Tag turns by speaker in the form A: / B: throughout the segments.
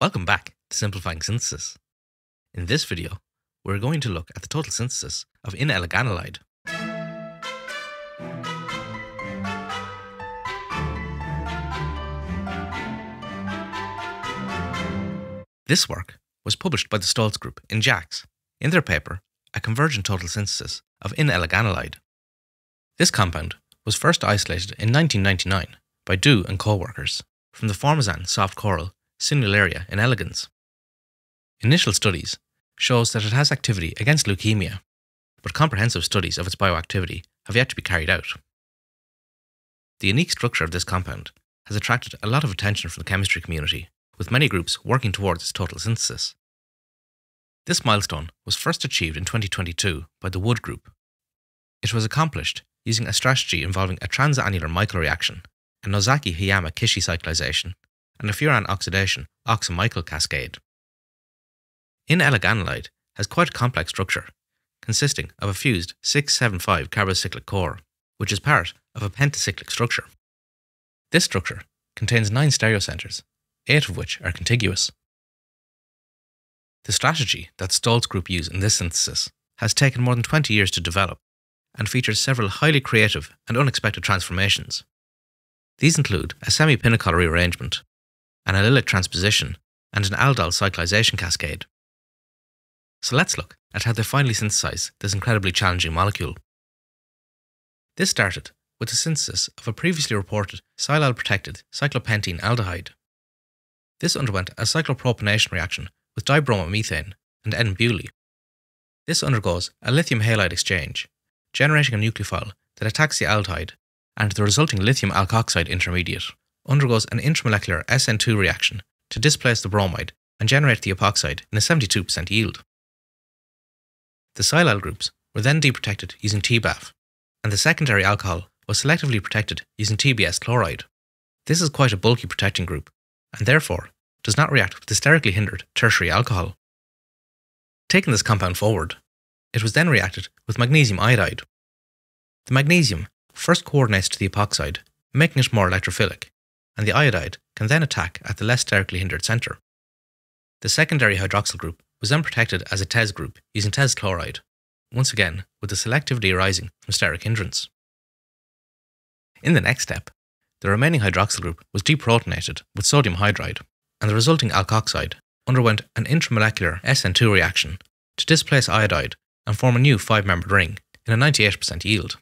A: Welcome back to Simplifying Synthesis. In this video, we're going to look at the total synthesis of ineleganolide. This work was published by the Stoltz Group in JACS in their paper, A Convergent Total Synthesis of Ineleganolide. This compound was first isolated in 1999 by Du and co-workers from the Formosan soft coral Sinularia inelegans. Initial studies shows that it has activity against leukemia, but comprehensive studies of its bioactivity have yet to be carried out. The unique structure of this compound has attracted a lot of attention from the chemistry community, with many groups working towards its total synthesis. This milestone was first achieved in 2022 by the Wood Group. It was accomplished using a strategy involving a transannular Michael reaction, a Nozaki-Hiyama Kishi cyclization, and a furan oxidation oxo-Michael cascade. Ineleganolide has quite a complex structure, consisting of a fused 675 carbocyclic core, which is part of a pentacyclic structure. This structure contains nine stereocenters, eight of which are contiguous. The strategy that Stoltz Group use in this synthesis has taken more than 20 years to develop and features several highly creative and unexpected transformations. These include a semi-pinacol rearrangement, an allylic transposition, and an aldol cyclization cascade. So let's look at how they finally synthesize this incredibly challenging molecule. This started with the synthesis of a previously reported silyl protected cyclopentene aldehyde. This underwent a cyclopropanation reaction with dibromomethane and n-butyllithium. This undergoes a lithium halide exchange, generating a nucleophile that attacks the aldehyde, and the resulting lithium alkoxide intermediate undergoes an intramolecular SN2 reaction to displace the bromide and generate the epoxide in a 72% yield. The silyl groups were then deprotected using TBAF, and the secondary alcohol was selectively protected using TBS chloride. This is quite a bulky protecting group, and therefore does not react with the sterically hindered tertiary alcohol. Taking this compound forward, it was then reacted with magnesium iodide. The magnesium first coordinates to the epoxide, making it more electrophilic, and the iodide can then attack at the less sterically hindered centre. The secondary hydroxyl group was then protected as a TES group using TES chloride, once again with the selectivity arising from steric hindrance. In the next step, the remaining hydroxyl group was deprotonated with sodium hydride, and the resulting alkoxide underwent an intramolecular SN2 reaction to displace iodide and form a new five membered ring in a 98% yield.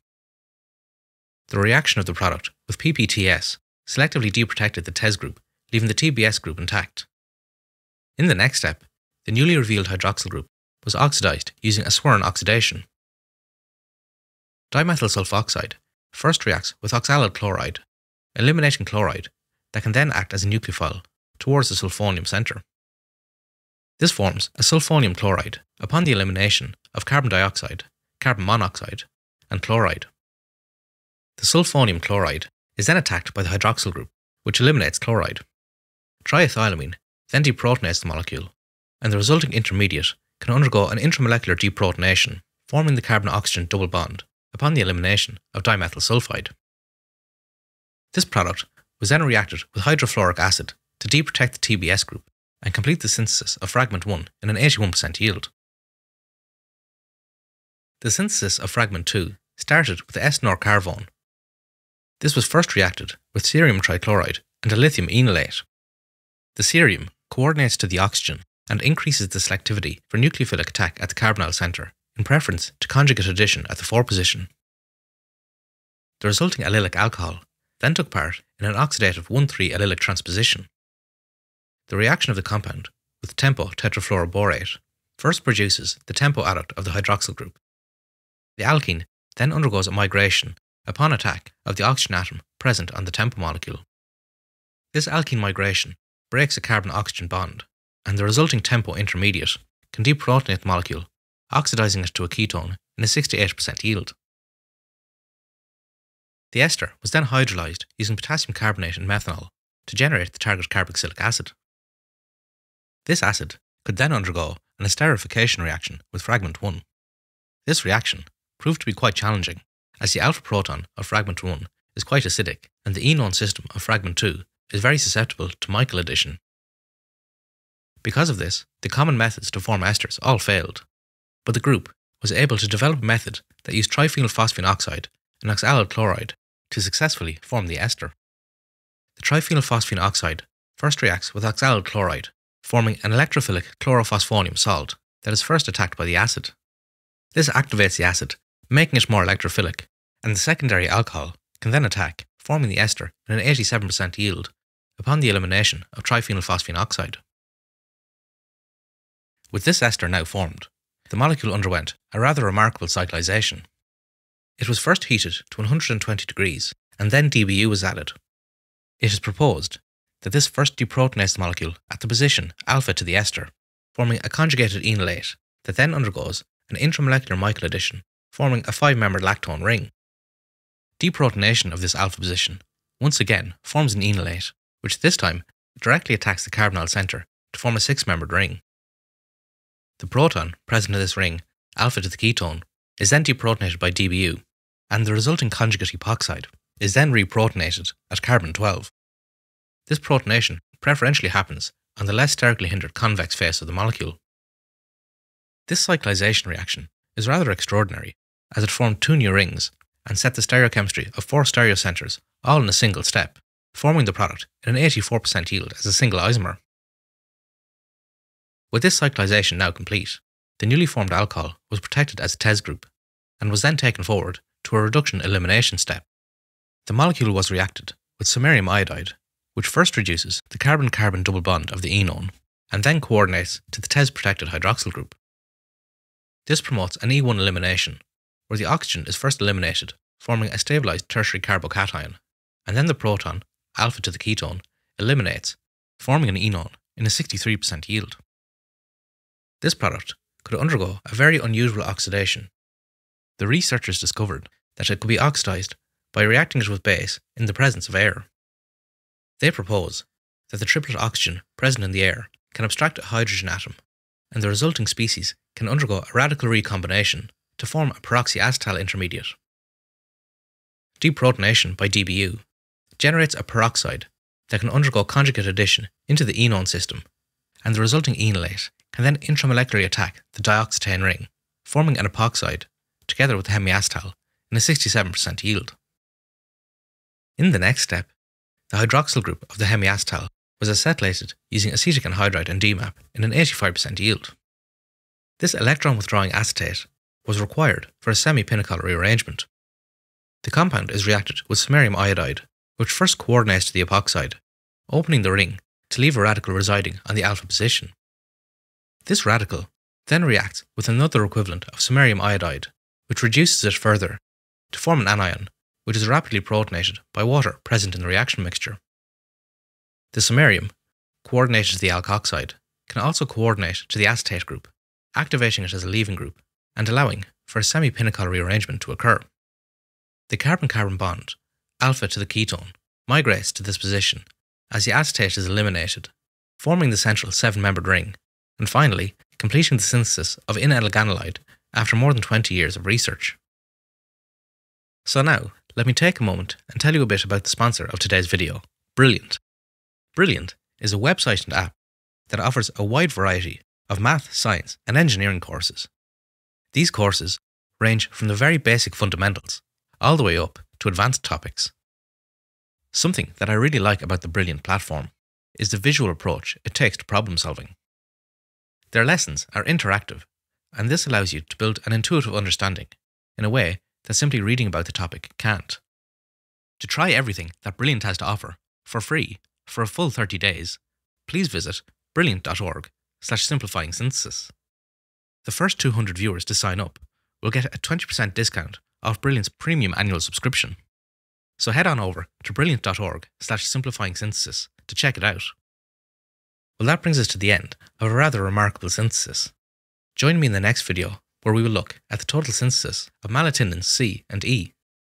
A: The reaction of the product with PPTS selectively deprotected the TES group, leaving the TBS group intact. In the next step, the newly revealed hydroxyl group was oxidized using a Swern oxidation. Dimethyl sulfoxide first reacts with oxalyl chloride, eliminating chloride that can then act as a nucleophile towards the sulfonium center. This forms a sulfonium chloride upon the elimination of carbon dioxide, carbon monoxide, and chloride. The sulfonium chloride is then attacked by the hydroxyl group, which eliminates chloride. Triethylamine then deprotonates the molecule, and the resulting intermediate can undergo an intramolecular deprotonation, forming the carbon oxygen double bond upon the elimination of dimethyl sulfide. This product was then reacted with hydrofluoric acid to deprotect the TBS group and complete the synthesis of fragment 1 in an 81% yield. The synthesis of fragment 2 started with S-norcarvone. This was first reacted with cerium trichloride and a lithium enolate. The cerium coordinates to the oxygen and increases the selectivity for nucleophilic attack at the carbonyl center, in preference to conjugate addition at the 4 position. The resulting allylic alcohol then took part in an oxidative 1,3 allylic transposition. The reaction of the compound with tempo tetrafluoroborate first produces the tempo adduct of the hydroxyl group. The alkene then undergoes a migration upon attack of the oxygen atom present on the tempo molecule. This alkene migration breaks a carbon oxygen bond and the resulting tempo intermediate can deprotonate the molecule, oxidizing it to a ketone in a 68% yield. The ester was then hydrolyzed using potassium carbonate and methanol to generate the target carboxylic acid. This acid could then undergo an esterification reaction with fragment 1. This reaction proved to be quite challenging, as the alpha proton of fragment 1 is quite acidic and the enone system of fragment 2 is very susceptible to Michael addition Because of this, the common methods to form esters all failed, but the group was able to develop a method that used triphenylphosphine oxide and oxalyl chloride to successfully form the ester. The triphenylphosphine oxide first reacts with oxalyl chloride, forming an electrophilic chlorophosphonium salt that is first attacked by the acid. This activates the acid, making it more electrophilic, and the secondary alcohol can then attack, forming the ester in an 87% yield upon the elimination of triphenylphosphine oxide. With this ester now formed, the molecule underwent a rather remarkable cyclization. It was first heated to 120 degrees, and then DBU was added. It is proposed that this first deprotonates the molecule at the position alpha to the ester, forming a conjugated enolate that then undergoes an intramolecular Michael addition, forming a five-membered lactone ring. Deprotonation of this alpha position once again forms an enolate, which this time directly attacks the carbonyl center to form a six-membered ring. The proton present in this ring, alpha to the ketone, is then deprotonated by DBU, and the resulting conjugate epoxide is then reprotonated at carbon 12. This protonation preferentially happens on the less sterically hindered convex face of the molecule. This cyclization reaction is rather extraordinary, as it formed two new rings and set the stereochemistry of four stereocenters all in a single step, forming the product in an 84% yield as a single isomer. With this cyclization now complete, the newly formed alcohol was protected as a TES group and was then taken forward to a reduction elimination step. The molecule was reacted with samarium iodide, which first reduces the carbon-carbon double bond of the enone and then coordinates to the TES protected hydroxyl group. This promotes an E1 elimination, where the oxygen is first eliminated, forming a stabilized tertiary carbocation, and then the proton, alpha to the ketone, eliminates, forming an enone in a 63% yield. This product could undergo a very unusual oxidation. The researchers discovered that it could be oxidized by reacting it with base in the presence of air. They propose that the triplet oxygen present in the air can abstract a hydrogen atom, and the resulting species can undergo a radical recombination to form a peroxyacetal intermediate. Deprotonation by DBU generates a peroxide that can undergo conjugate addition into the enone system, and the resulting enolate can then intramolecularly attack the dioxetane ring, forming an epoxide together with the hemiacetal in a 67% yield. In the next step, the hydroxyl group of the hemiacetal was acetylated using acetic anhydride and DMAP in an 85% yield. This electron withdrawing acetate was required for a semi-pinacol rearrangement. The compound is reacted with samarium iodide, which first coordinates to the epoxide, opening the ring to leave a radical residing on the alpha position. This radical then reacts with another equivalent of samarium iodide, which reduces it further to form an anion, which is rapidly protonated by water present in the reaction mixture. The samarium, coordinated to the alkoxide, can also coordinate to the acetate group, activating it as a leaving group and allowing for a semi-pinacol rearrangement to occur. The carbon-carbon bond, alpha to the ketone, migrates to this position as the acetate is eliminated, forming the central seven-membered ring and finally, completing the synthesis of ineleganolide after more than 20 years of research. So now, let me take a moment and tell you a bit about the sponsor of today's video, Brilliant. Brilliant is a website and app that offers a wide variety of math, science, and engineering courses. These courses range from the very basic fundamentals all the way up to advanced topics. Something that I really like about the Brilliant platform is the visual approach it takes to problem solving. Their lessons are interactive, and this allows you to build an intuitive understanding in a way that simply reading about the topic can't. To try everything that Brilliant has to offer for free for a full 30 days, please visit brilliant.org slash simplifying synthesis. The first 200 viewers to sign up will get a 20% discount off Brilliant's premium annual subscription. So head on over to brilliant.org slash simplifying synthesis to check it out. Well, that brings us to the end of a rather remarkable synthesis. Join me in the next video where we will look at the total synthesis of malatinins C and E